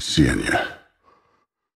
Seeing ya.